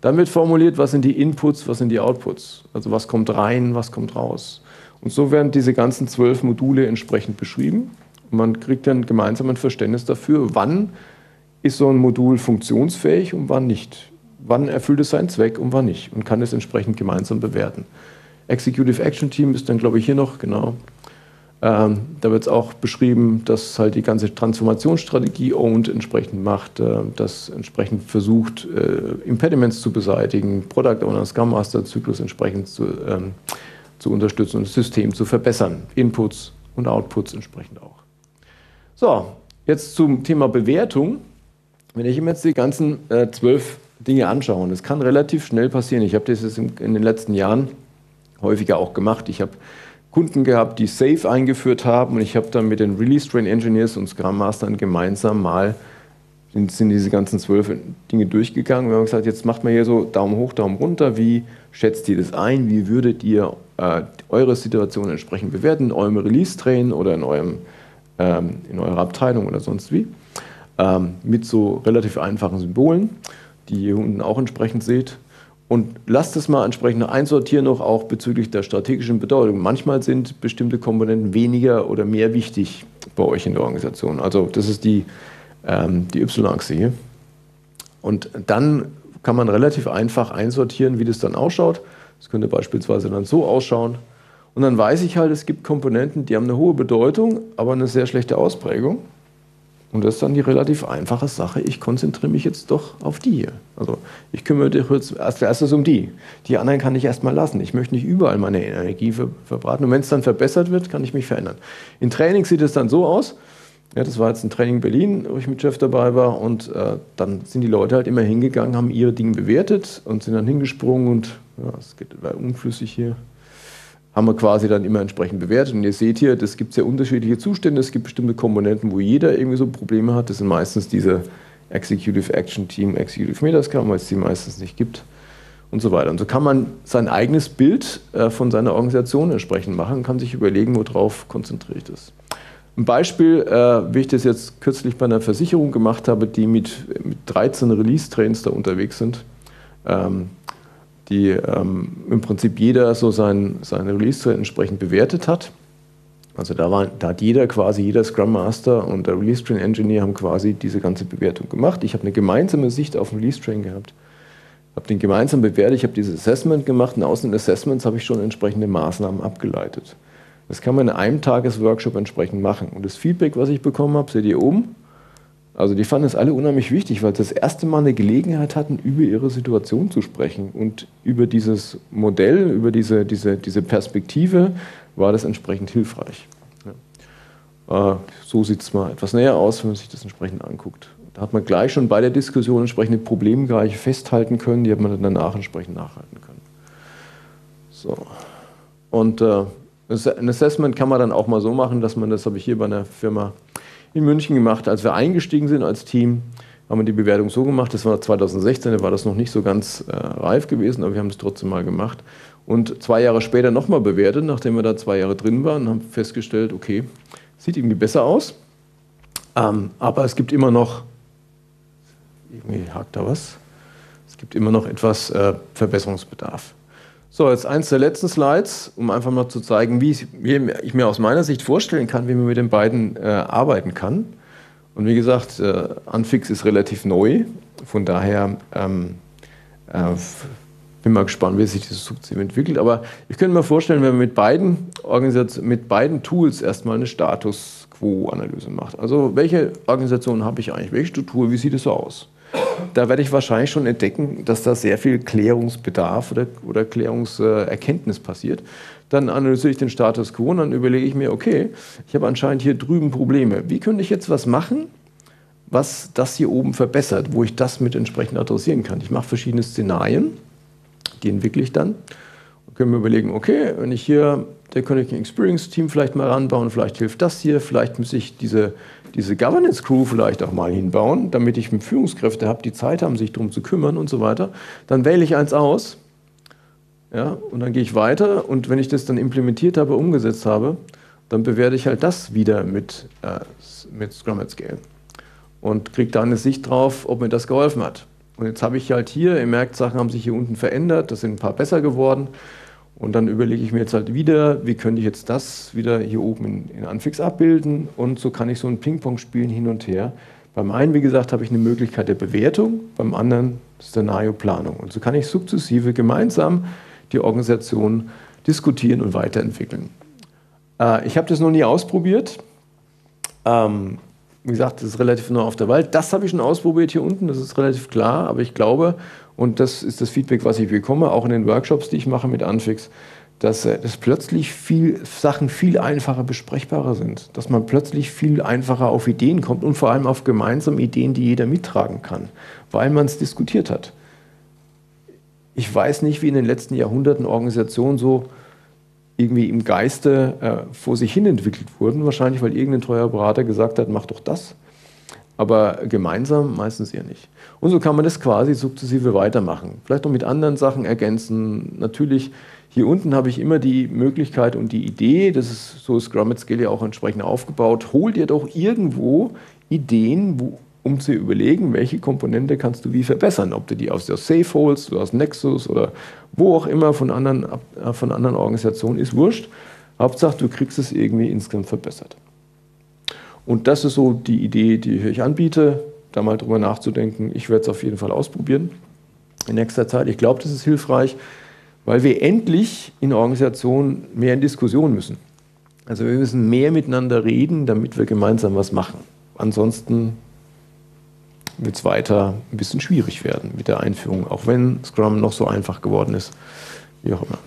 Dann wird formuliert, was sind die Inputs, was sind die Outputs. Also was kommt rein, was kommt raus. Und so werden diese ganzen zwölf Module entsprechend beschrieben. Und man kriegt dann gemeinsam ein Verständnis dafür, wann ist so ein Modul funktionsfähig und wann nicht. Wann erfüllt es seinen Zweck und wann nicht. Und kann es entsprechend gemeinsam bewerten. Executive Action Team ist dann, glaube ich, hier noch, genau. Ähm, da wird es auch beschrieben, dass halt die ganze Transformationsstrategie owned entsprechend macht, äh, das entsprechend versucht, äh, Impediments zu beseitigen, Product Owner, Scrum Master Zyklus entsprechend zu, ähm, zu unterstützen und das System zu verbessern. Inputs und Outputs entsprechend auch. So, jetzt zum Thema Bewertung. Wenn ich mir jetzt die ganzen äh, zwölf Dinge anschaue, und das kann relativ schnell passieren. Ich habe das jetzt in, in den letzten Jahren häufiger auch gemacht. Ich habe Kunden gehabt, die Safe eingeführt haben und ich habe dann mit den Release Train Engineers und Scrum Mastern gemeinsam mal sind, diese ganzen zwölf Dinge durchgegangen. Wir haben gesagt, jetzt macht mal hier so Daumen hoch, Daumen runter. Wie schätzt ihr das ein? Wie würdet ihr äh, eure Situation entsprechend bewerten in eurem Release-Train oder in, eurem, ähm, in eurer Abteilung oder sonst wie? Ähm, mit so relativ einfachen Symbolen, die ihr unten auch entsprechend seht. Und lasst es mal entsprechend einsortieren, noch auch bezüglich der strategischen Bedeutung. Manchmal sind bestimmte Komponenten weniger oder mehr wichtig bei euch in der Organisation. Also das ist die, ähm, die Y-Achse hier. Und dann kann man relativ einfach einsortieren, wie das dann ausschaut. Das könnte beispielsweise dann so ausschauen. Und dann weiß ich halt, es gibt Komponenten, die haben eine hohe Bedeutung, aber eine sehr schlechte Ausprägung. Und das ist dann die relativ einfache Sache. Ich konzentriere mich jetzt doch auf die hier. Also ich kümmere mich jetzt als erstes um die. Die anderen kann ich erstmal lassen. Ich möchte nicht überall meine Energie ver verbraten. Und wenn es dann verbessert wird, kann ich mich verändern. In Training sieht es dann so aus. Ja, das war jetzt ein Training in Berlin, wo ich mit Chef dabei war. Und äh, dann sind die Leute halt immer hingegangen, haben ihre Dinge bewertet und sind dann hingesprungen. Und ja, es geht war unflüssig hier. Haben wir quasi dann immer entsprechend bewertet. Und ihr seht hier, das gibt sehr unterschiedliche Zustände. Es gibt bestimmte Komponenten, wo jeder irgendwie so Probleme hat. Das sind meistens diese Executive Action Team, Executive Metascrum, weil es die meistens nicht gibt und so weiter. Und so kann man sein eigenes Bild äh, von seiner Organisation entsprechend machen kann sich überlegen, worauf konzentriere ich das. Ein Beispiel, äh, wie ich das jetzt kürzlich bei einer Versicherung gemacht habe, die mit, mit 13 Release-Trains da unterwegs sind. Ähm, die ähm, im Prinzip jeder so sein, seine Release-Train entsprechend bewertet hat. Also da, war, da hat jeder quasi, jeder Scrum Master und der Release Train Engineer haben quasi diese ganze Bewertung gemacht. Ich habe eine gemeinsame Sicht auf den Release Train gehabt, habe den gemeinsam bewertet, ich habe dieses Assessment gemacht und aus den Assessments habe ich schon entsprechende Maßnahmen abgeleitet. Das kann man in einem Tagesworkshop entsprechend machen. Und das Feedback, was ich bekommen habe, seht ihr oben, also die fanden es alle unheimlich wichtig, weil sie das erste Mal eine Gelegenheit hatten, über ihre Situation zu sprechen. Und über dieses Modell, über diese, diese, diese Perspektive war das entsprechend hilfreich. Ja. Äh, so sieht es mal etwas näher aus, wenn man sich das entsprechend anguckt. Da hat man gleich schon bei der Diskussion entsprechende Problembereiche festhalten können, die hat man dann danach entsprechend nachhalten können. So. Und äh, ein Assessment kann man dann auch mal so machen, dass man, das habe ich hier bei einer Firma in München gemacht. Als wir eingestiegen sind als Team, haben wir die Bewertung so gemacht, das war 2016, da war das noch nicht so ganz äh, reif gewesen, aber wir haben es trotzdem mal gemacht. Und zwei Jahre später nochmal bewertet, nachdem wir da zwei Jahre drin waren, haben festgestellt, okay, sieht irgendwie besser aus, ähm, aber es gibt immer noch, irgendwie hakt da was, es gibt immer noch etwas äh, Verbesserungsbedarf. So, jetzt eins der letzten Slides, um einfach mal zu zeigen, wie ich mir aus meiner Sicht vorstellen kann, wie man mit den beiden äh, arbeiten kann. Und wie gesagt, äh, Anfix ist relativ neu, von daher ähm, äh, bin mal gespannt, wie sich dieses Subteam entwickelt. Aber ich könnte mir vorstellen, wenn man mit beiden, mit beiden Tools erstmal eine Status Quo-Analyse macht. Also welche Organisation habe ich eigentlich, welche Struktur, wie sieht es so aus? Da werde ich wahrscheinlich schon entdecken, dass da sehr viel Klärungsbedarf oder, oder Klärungserkenntnis passiert. Dann analysiere ich den Status quo und dann überlege ich mir, okay, ich habe anscheinend hier drüben Probleme. Wie könnte ich jetzt was machen, was das hier oben verbessert, wo ich das mit entsprechend adressieren kann? Ich mache verschiedene Szenarien, die entwickle ich dann. Und können wir überlegen, okay, wenn ich hier der Connecting Experience Team vielleicht mal ranbauen, vielleicht hilft das hier, vielleicht muss ich diese diese Governance Crew vielleicht auch mal hinbauen, damit ich Führungskräfte habe, die Zeit haben, sich darum zu kümmern und so weiter. Dann wähle ich eins aus ja, und dann gehe ich weiter und wenn ich das dann implementiert habe, umgesetzt habe, dann bewerte ich halt das wieder mit, äh, mit Scrum at Scale und kriege da eine Sicht drauf, ob mir das geholfen hat. Und jetzt habe ich halt hier, ihr merkt, Sachen haben sich hier unten verändert, das sind ein paar besser geworden. Und dann überlege ich mir jetzt halt wieder, wie könnte ich jetzt das wieder hier oben in, in Anfix abbilden. Und so kann ich so ein Ping-Pong spielen hin und her. Beim einen, wie gesagt, habe ich eine Möglichkeit der Bewertung, beim anderen Szenarioplanung. Und so kann ich sukzessive gemeinsam die Organisation diskutieren und weiterentwickeln. Äh, ich habe das noch nie ausprobiert. Ähm, wie gesagt, das ist relativ nah auf der Wald. Das habe ich schon ausprobiert hier unten, das ist relativ klar. Aber ich glaube, und das ist das Feedback, was ich bekomme, auch in den Workshops, die ich mache mit Anfix, dass, äh, dass plötzlich viel, Sachen viel einfacher besprechbarer sind, dass man plötzlich viel einfacher auf Ideen kommt und vor allem auf gemeinsame Ideen, die jeder mittragen kann, weil man es diskutiert hat. Ich weiß nicht, wie in den letzten Jahrhunderten Organisationen so irgendwie im Geiste äh, vor sich hin entwickelt wurden, wahrscheinlich weil irgendein treuer Berater gesagt hat, mach doch das aber gemeinsam meistens eher nicht. Und so kann man das quasi sukzessive weitermachen. Vielleicht noch mit anderen Sachen ergänzen. Natürlich, hier unten habe ich immer die Möglichkeit und die Idee, das ist so Scrum at Scale ja auch entsprechend aufgebaut, hol dir doch irgendwo Ideen, wo, um zu überlegen, welche Komponente kannst du wie verbessern. Ob du die aus der Safe holst oder aus Nexus oder wo auch immer von anderen, äh, von anderen Organisationen, ist wurscht. Hauptsache, du kriegst es irgendwie insgesamt verbessert. Und das ist so die Idee, die ich anbiete, da mal drüber nachzudenken. Ich werde es auf jeden Fall ausprobieren in nächster Zeit. Ich glaube, das ist hilfreich, weil wir endlich in Organisationen mehr in Diskussion müssen. Also wir müssen mehr miteinander reden, damit wir gemeinsam was machen. Ansonsten wird es weiter ein bisschen schwierig werden mit der Einführung, auch wenn Scrum noch so einfach geworden ist, wie auch immer.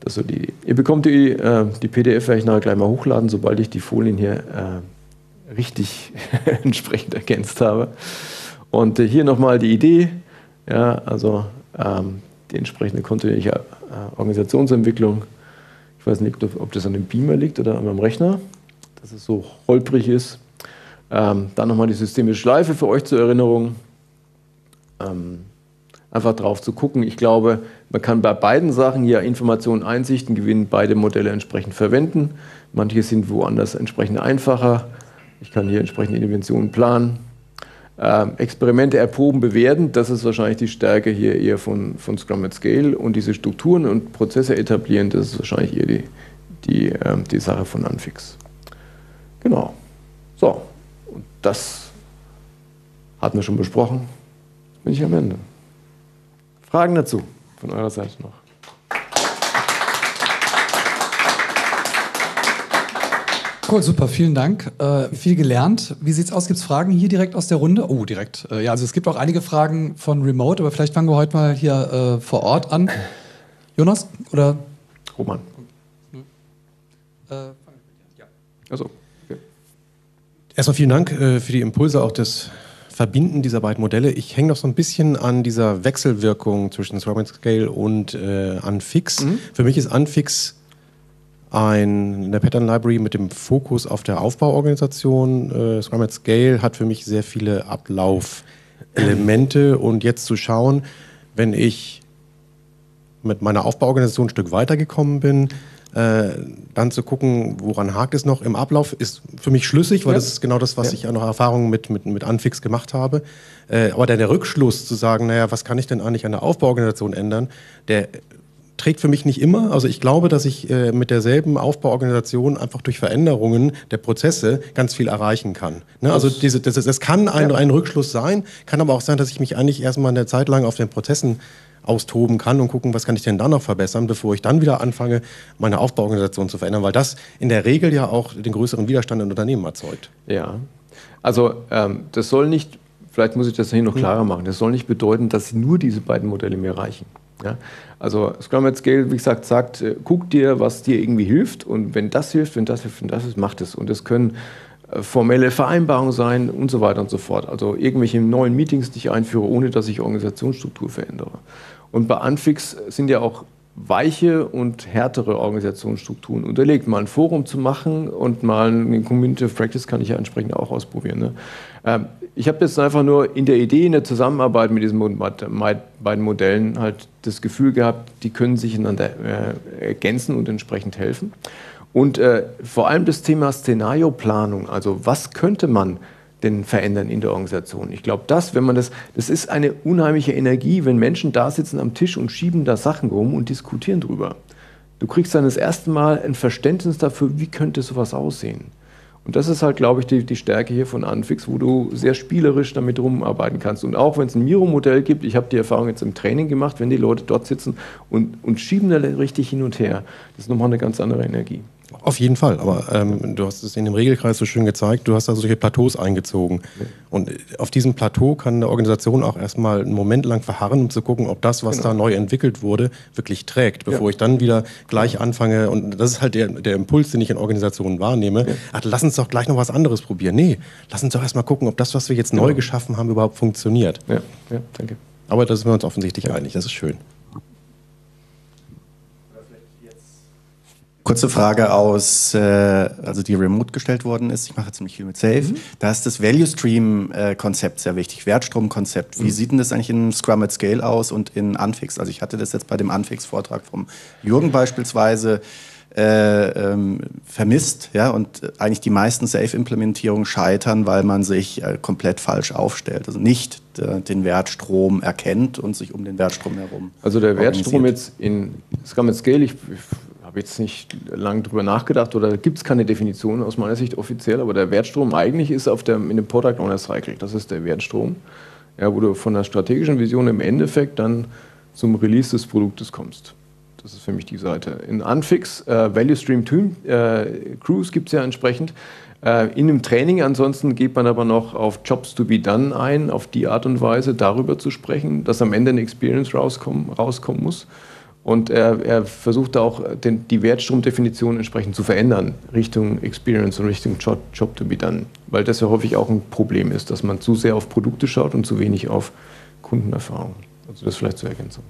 Das so die Ihr bekommt die, äh, die PDF, werde ich nachher gleich mal hochladen, sobald ich die Folien hier äh, richtig entsprechend ergänzt habe. Und äh, hier nochmal die Idee, ja, also ähm, die entsprechende kontinuierliche äh, Organisationsentwicklung. weiß nicht, ob das an dem Beamer liegt oder an meinem Rechner, dass es so holprig ist. Ähm, dann nochmal die systemische Schleife für euch zur Erinnerung. Ähm, einfach drauf zu gucken. Ich glaube, man kann bei beiden Sachen hier Informationen, Einsichten gewinnen, beide Modelle entsprechend verwenden. Manche sind woanders entsprechend einfacher. Ich kann hier entsprechende Interventionen planen. Ähm, Experimente erproben, bewerten, das ist wahrscheinlich die Stärke hier eher von, von Scrum at Scale. Und diese Strukturen und Prozesse etablieren, das ist wahrscheinlich eher die, die, ähm, die Sache von Anfix. Genau. So, und das hatten wir schon besprochen. Bin ich am Ende. Fragen dazu von eurer Seite noch? Cool, super, vielen Dank. Äh, viel gelernt. Wie sieht's aus? Gibt es Fragen hier direkt aus der Runde? Oh, direkt. Äh, ja, also es gibt auch einige Fragen von Remote, aber vielleicht fangen wir heute mal hier äh, vor Ort an. Jonas oder? Roman. Äh, ja. Also. Erstmal vielen Dank äh, für die Impulse auch des Verbinden dieser beiden Modelle. Ich hänge noch so ein bisschen an dieser Wechselwirkung zwischen Scrum Scale und äh, Unfix. Mhm. Für mich ist Unfix ein, eine Pattern Library mit dem Fokus auf der Aufbauorganisation. Äh, Scrum Scale hat für mich sehr viele Ablaufelemente und jetzt zu schauen, wenn ich mit meiner Aufbauorganisation ein Stück weitergekommen bin, äh, dann zu gucken, woran hakt es noch im Ablauf, ist für mich schlüssig, weil ja. das ist genau das, was ja. ich an Erfahrungen mit, mit, mit Anfix gemacht habe. Äh, aber der, der Rückschluss zu sagen, naja, was kann ich denn eigentlich an der Aufbauorganisation ändern, der trägt für mich nicht immer. Also ich glaube, dass ich äh, mit derselben Aufbauorganisation einfach durch Veränderungen der Prozesse ganz viel erreichen kann. Ne? Also diese, das, das kann ein, ja. ein Rückschluss sein, kann aber auch sein, dass ich mich eigentlich erstmal eine Zeit lang auf den Prozessen austoben kann und gucken, was kann ich denn da noch verbessern, bevor ich dann wieder anfange, meine Aufbauorganisation zu verändern, weil das in der Regel ja auch den größeren Widerstand in Unternehmen erzeugt. Ja, also ähm, das soll nicht, vielleicht muss ich das hier noch hm. klarer machen, das soll nicht bedeuten, dass nur diese beiden Modelle mir reichen. Ja? Also Scrum at Scale, wie gesagt, sagt, äh, guck dir, was dir irgendwie hilft und wenn das hilft, wenn das hilft, wenn das hilft, macht es. Und es können äh, formelle Vereinbarungen sein und so weiter und so fort. Also irgendwelche neuen Meetings, die ich einführe, ohne dass ich Organisationsstruktur verändere. Und bei Anfix sind ja auch weiche und härtere Organisationsstrukturen unterlegt. Mal ein Forum zu machen und mal eine Community of Practice kann ich ja entsprechend auch ausprobieren. Ne? Ähm, ich habe jetzt einfach nur in der Idee, in der Zusammenarbeit mit diesen beiden Modellen halt das Gefühl gehabt, die können sich einander äh, ergänzen und entsprechend helfen. Und äh, vor allem das Thema Szenarioplanung, also was könnte man denn verändern in der Organisation? Ich glaube, das, wenn man das, das ist eine unheimliche Energie, wenn Menschen da sitzen am Tisch und schieben da Sachen rum und diskutieren drüber. Du kriegst dann das erste Mal ein Verständnis dafür, wie könnte sowas aussehen. Und das ist halt, glaube ich, die, die Stärke hier von Anfix, wo du sehr spielerisch damit rumarbeiten kannst. Und auch wenn es ein Miro-Modell gibt, ich habe die Erfahrung jetzt im Training gemacht, wenn die Leute dort sitzen und, und schieben da richtig hin und her, das ist nochmal eine ganz andere Energie. Auf jeden Fall, aber ähm, du hast es in dem Regelkreis so schön gezeigt, du hast da solche Plateaus eingezogen. Und auf diesem Plateau kann eine Organisation auch erstmal einen Moment lang verharren, um zu gucken, ob das, was genau. da neu entwickelt wurde, wirklich trägt, bevor ja. ich dann wieder gleich anfange. Und das ist halt der, der Impuls, den ich in Organisationen wahrnehme. Ja. Ach, lass uns doch gleich noch was anderes probieren. Nee, lass uns doch erstmal gucken, ob das, was wir jetzt genau. neu geschaffen haben, überhaupt funktioniert. Ja, ja danke. Aber da sind wir uns offensichtlich einig, das ist schön. Kurze Frage aus, äh, also die remote gestellt worden ist. Ich mache ziemlich viel mit Safe. Mhm. Da ist das Value Stream-Konzept sehr wichtig, Wertstrom-Konzept. Wie mhm. sieht denn das eigentlich in Scrum at Scale aus und in Unfix? Also ich hatte das jetzt bei dem Unfix-Vortrag vom Jürgen beispielsweise äh, ähm, vermisst, ja, und eigentlich die meisten Safe-Implementierungen scheitern, weil man sich äh, komplett falsch aufstellt. Also nicht äh, den Wertstrom erkennt und sich um den Wertstrom herum. Also der Wertstrom jetzt in Scrum at Scale, ich habe jetzt nicht lange drüber nachgedacht oder gibt es keine Definition aus meiner Sicht offiziell, aber der Wertstrom eigentlich ist auf der, in dem Product Owner Cycle. Das ist der Wertstrom, ja, wo du von der strategischen Vision im Endeffekt dann zum Release des Produktes kommst. Das ist für mich die Seite. In Unfix, äh, Value Stream Tune, äh, Cruise gibt es ja entsprechend. Äh, in einem Training ansonsten geht man aber noch auf Jobs to be done ein, auf die Art und Weise darüber zu sprechen, dass am Ende eine Experience rauskommen, rauskommen muss. Und er, er versucht auch den, die Wertstromdefinition entsprechend zu verändern, Richtung Experience und Richtung Job, Job to be done. Weil das ja häufig auch ein Problem ist, dass man zu sehr auf Produkte schaut und zu wenig auf Kundenerfahrung. Also das vielleicht zur Ergänzung.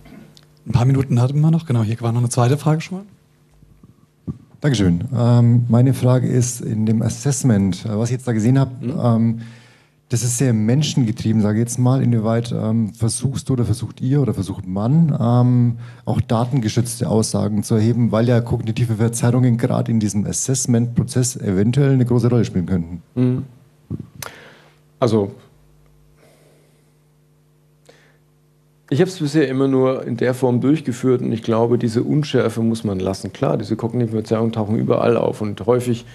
Ein paar Minuten hatten wir noch, genau, hier war noch eine zweite Frage schon mal. Dankeschön. Ähm, meine Frage ist in dem Assessment, äh, was ich jetzt da gesehen habe, mhm. ähm, das ist sehr menschengetrieben, sage ich jetzt mal. Inwieweit ähm, versuchst du oder versucht ihr oder versucht man ähm, auch datengeschützte Aussagen zu erheben, weil ja kognitive Verzerrungen gerade in diesem Assessment-Prozess eventuell eine große Rolle spielen könnten? Mhm. Also Ich habe es bisher immer nur in der Form durchgeführt und ich glaube, diese Unschärfe muss man lassen. Klar, diese kognitiven Verzerrungen tauchen überall auf und häufig,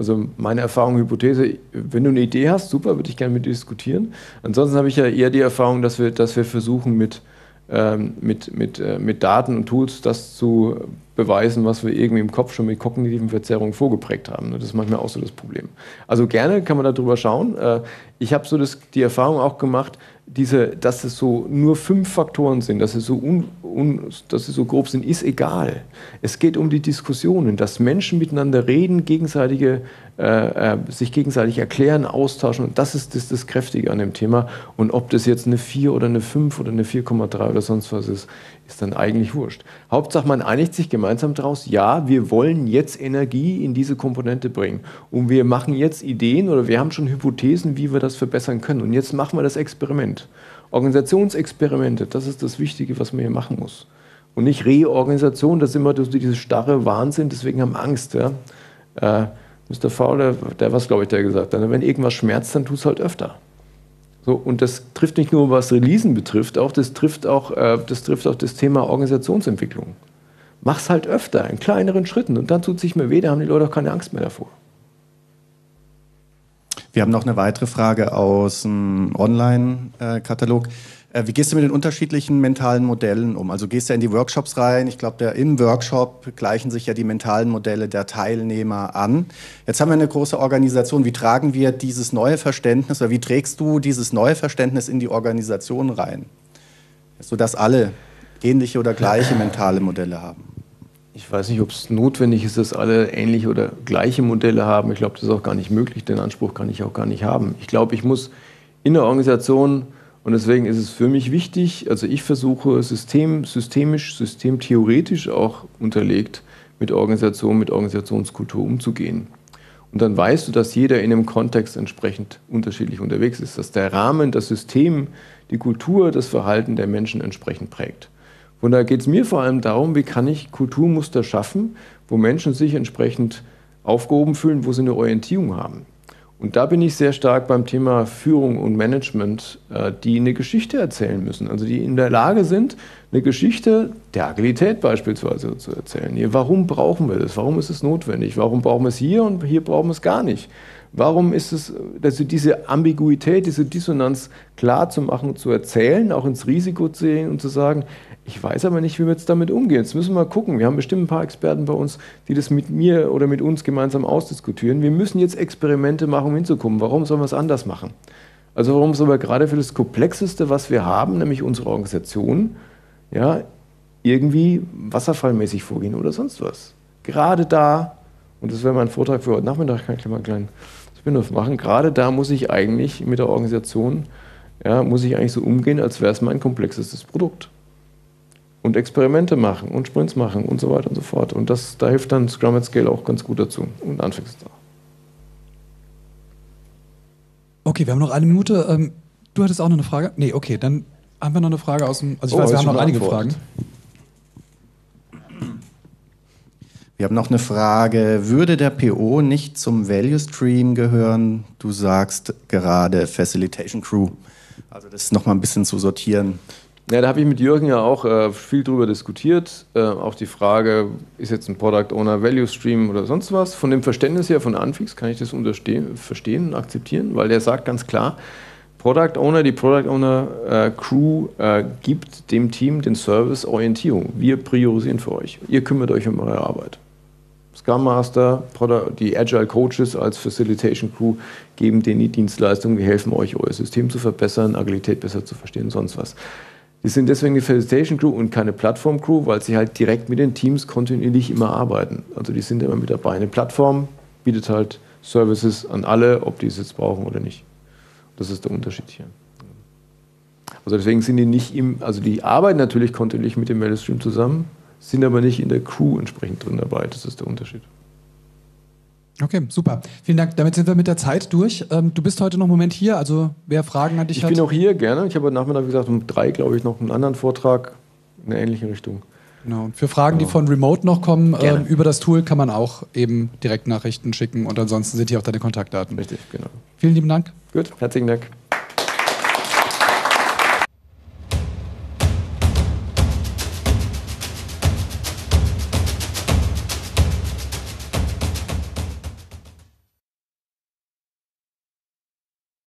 also meine Erfahrung, Hypothese, wenn du eine Idee hast, super, würde ich gerne mit dir diskutieren. Ansonsten habe ich ja eher die Erfahrung, dass wir, dass wir versuchen, mit, ähm, mit, mit, äh, mit Daten und Tools das zu beweisen, was wir irgendwie im Kopf schon mit kognitiven Verzerrungen vorgeprägt haben. Das ist manchmal auch so das Problem. Also gerne kann man darüber schauen. Äh, ich habe so das, die Erfahrung auch gemacht, diese, dass es so nur fünf Faktoren sind, dass es so, un, un, dass sie so grob sind, ist egal. Es geht um die Diskussionen, dass Menschen miteinander reden, gegenseitige, äh, äh, sich gegenseitig erklären, austauschen. Und das ist das, das Kräftige an dem Thema. Und ob das jetzt eine 4 oder eine 5 oder eine 4,3 oder sonst was ist, ist dann eigentlich wurscht. Hauptsache, man einigt sich gemeinsam daraus, ja, wir wollen jetzt Energie in diese Komponente bringen. Und wir machen jetzt Ideen oder wir haben schon Hypothesen, wie wir das verbessern können. Und jetzt machen wir das Experiment. Organisationsexperimente, das ist das Wichtige, was man hier machen muss. Und nicht Reorganisation, das ist immer dieses starre Wahnsinn, deswegen haben Angst. Ja? Äh, Mr. Fowler, der was, glaube ich, der gesagt hat, wenn irgendwas schmerzt, dann tu es halt öfter. So, und das trifft nicht nur, was Releasen betrifft, auch das trifft auch, äh, das trifft auch das Thema Organisationsentwicklung. Mach's halt öfter, in kleineren Schritten und dann tut sich mehr weh, da haben die Leute auch keine Angst mehr davor. Wir haben noch eine weitere Frage aus dem Online-Katalog. Äh, wie gehst du mit den unterschiedlichen mentalen Modellen um? Also gehst du in die Workshops rein? Ich glaube, im Workshop gleichen sich ja die mentalen Modelle der Teilnehmer an. Jetzt haben wir eine große Organisation. Wie tragen wir dieses neue Verständnis oder wie trägst du dieses neue Verständnis in die Organisation rein? Sodass alle ähnliche oder gleiche mentale Modelle haben. Ich weiß nicht, ob es notwendig ist, dass alle ähnliche oder gleiche Modelle haben. Ich glaube, das ist auch gar nicht möglich. Den Anspruch kann ich auch gar nicht haben. Ich glaube, ich muss in der Organisation und deswegen ist es für mich wichtig, also ich versuche System, systemisch, systemtheoretisch auch unterlegt mit Organisation, mit Organisationskultur umzugehen. Und dann weißt du, dass jeder in einem Kontext entsprechend unterschiedlich unterwegs ist, dass der Rahmen, das System, die Kultur, das Verhalten der Menschen entsprechend prägt. Von daher geht es mir vor allem darum, wie kann ich Kulturmuster schaffen, wo Menschen sich entsprechend aufgehoben fühlen, wo sie eine Orientierung haben. Und da bin ich sehr stark beim Thema Führung und Management, äh, die eine Geschichte erzählen müssen. Also die in der Lage sind, eine Geschichte der Agilität beispielsweise zu erzählen. Hier, warum brauchen wir das? Warum ist es notwendig? Warum brauchen wir es hier und hier brauchen wir es gar nicht? Warum ist es, also diese Ambiguität, diese Dissonanz klar zu machen, zu erzählen, auch ins Risiko zu sehen und zu sagen, ich weiß aber nicht, wie wir jetzt damit umgehen. Jetzt müssen wir mal gucken. Wir haben bestimmt ein paar Experten bei uns, die das mit mir oder mit uns gemeinsam ausdiskutieren. Wir müssen jetzt Experimente machen, um hinzukommen. Warum sollen wir es anders machen? Also warum sollen wir gerade für das Komplexeste, was wir haben, nämlich unsere Organisation, ja, irgendwie wasserfallmäßig vorgehen oder sonst was? Gerade da, und das wäre mein Vortrag für heute Nachmittag, kann ich mal einen kleinen Spin-off machen, gerade da muss ich eigentlich mit der Organisation, ja, muss ich eigentlich so umgehen, als wäre es mein komplexestes Produkt und Experimente machen und Sprints machen und so weiter und so fort. Und das, da hilft dann Scrum at Scale auch ganz gut dazu und da. Okay, wir haben noch eine Minute. Ähm, du hattest auch noch eine Frage? Nee, okay, dann haben wir noch eine Frage aus dem. Also ich oh, weiß, wir haben noch einige Fragen. Wir haben noch eine Frage. Würde der PO nicht zum Value Stream gehören? Du sagst gerade Facilitation Crew. Also das ist nochmal ein bisschen zu sortieren. Ja, da habe ich mit Jürgen ja auch äh, viel drüber diskutiert. Äh, auch die Frage, ist jetzt ein Product Owner Value Stream oder sonst was? Von dem Verständnis her von Anfix kann ich das verstehen und akzeptieren, weil der sagt ganz klar, Product Owner, die Product Owner äh, Crew äh, gibt dem Team den Service Orientierung. Wir priorisieren für euch. Ihr kümmert euch um eure Arbeit. Scrum Master, die Agile Coaches als Facilitation Crew geben denen die Dienstleistungen, wir helfen euch, euer System zu verbessern, Agilität besser zu verstehen, sonst was. Die sind deswegen eine Facilitation Crew und keine Plattform Crew, weil sie halt direkt mit den Teams kontinuierlich immer arbeiten. Also die sind immer mit dabei. Eine Plattform bietet halt Services an alle, ob die es jetzt brauchen oder nicht. Das ist der Unterschied hier. Also deswegen sind die nicht im, also die arbeiten natürlich kontinuierlich mit dem Mailstream zusammen, sind aber nicht in der Crew entsprechend drin dabei. Das ist der Unterschied. Okay, super. Vielen Dank. Damit sind wir mit der Zeit durch. Ähm, du bist heute noch einen Moment hier, also wer Fragen an dich Ich hat. bin auch hier gerne. Ich habe heute Nachmittag, wie gesagt, um drei, glaube ich, noch einen anderen Vortrag in eine ähnliche Richtung. Genau. Und für Fragen, die von Remote noch kommen, ähm, über das Tool kann man auch eben Direktnachrichten schicken und ansonsten sind hier auch deine Kontaktdaten. Richtig, genau. Vielen lieben Dank. Gut, herzlichen Dank.